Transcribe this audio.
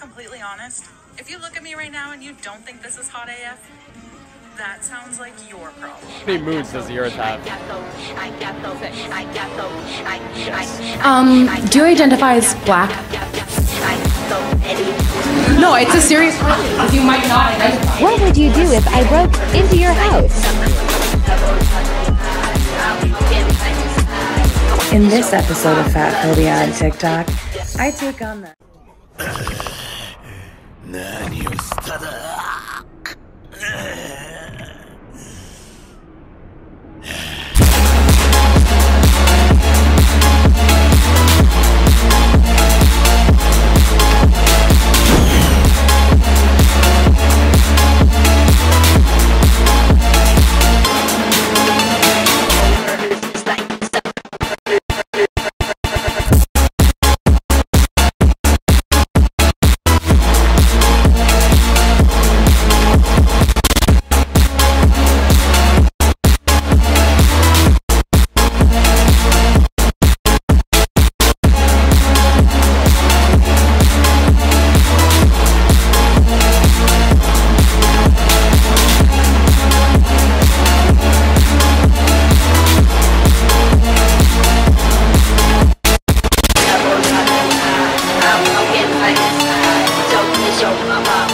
completely honest, if you look at me right now and you don't think this is hot AF, that sounds like your problem. How many moods does the Earth have? Um, do you identify as black? No, it's a serious question. You might not identify. What would you do if I broke into your house? In this episode of Fat Phobia on TikTok, I take on the. 何をしただ。李嬷嬷